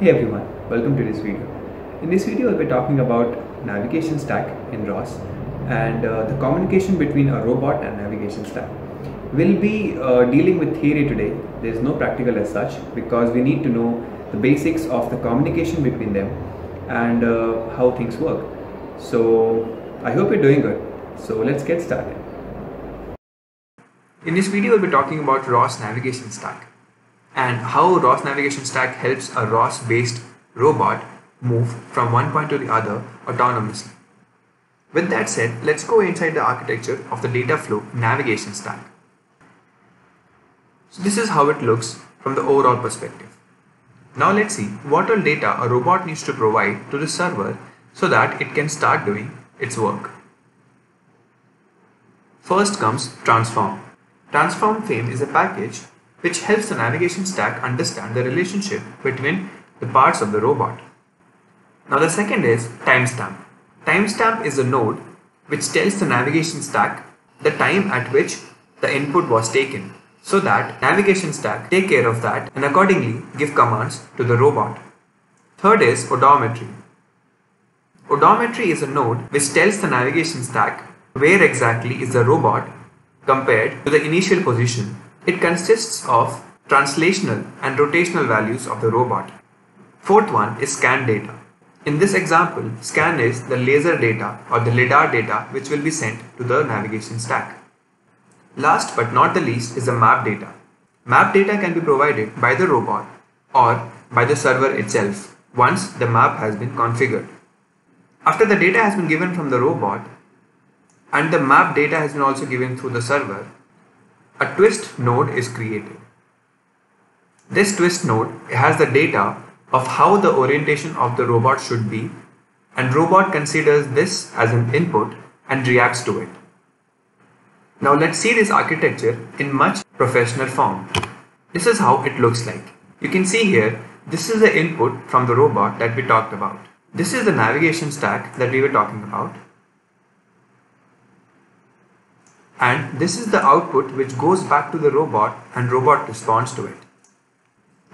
Hey everyone, welcome to this video. In this video, we'll be talking about navigation stack in ROS and uh, the communication between a robot and navigation stack. We'll be uh, dealing with theory today. There's no practical as such because we need to know the basics of the communication between them and uh, how things work. So I hope you're doing good. So let's get started. In this video, we'll be talking about ROS navigation stack and how ROS navigation stack helps a ROS based robot move from one point to the other autonomously. With that said, let's go inside the architecture of the data flow navigation stack. So this is how it looks from the overall perspective. Now let's see what all data a robot needs to provide to the server so that it can start doing its work. First comes transform. Transform frame is a package which helps the navigation stack understand the relationship between the parts of the robot. Now the second is timestamp. Timestamp is a node which tells the navigation stack the time at which the input was taken so that navigation stack take care of that and accordingly give commands to the robot. Third is odometry. Odometry is a node which tells the navigation stack where exactly is the robot compared to the initial position it consists of translational and rotational values of the robot. Fourth one is scan data. In this example, scan is the laser data or the LiDAR data which will be sent to the navigation stack. Last but not the least is the map data. Map data can be provided by the robot or by the server itself once the map has been configured. After the data has been given from the robot and the map data has been also given through the server, a twist node is created. This twist node has the data of how the orientation of the robot should be and robot considers this as an input and reacts to it. Now let's see this architecture in much professional form. This is how it looks like. You can see here, this is the input from the robot that we talked about. This is the navigation stack that we were talking about. And this is the output which goes back to the robot and robot responds to it.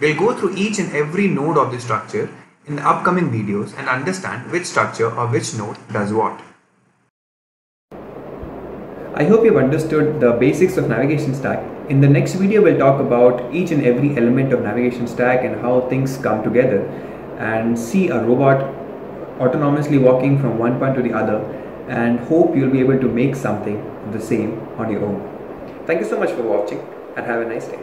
We'll go through each and every node of the structure in the upcoming videos and understand which structure or which node does what. I hope you've understood the basics of navigation stack. In the next video we'll talk about each and every element of navigation stack and how things come together and see a robot autonomously walking from one point to the other and hope you'll be able to make something the same on your own. Thank you so much for watching and have a nice day.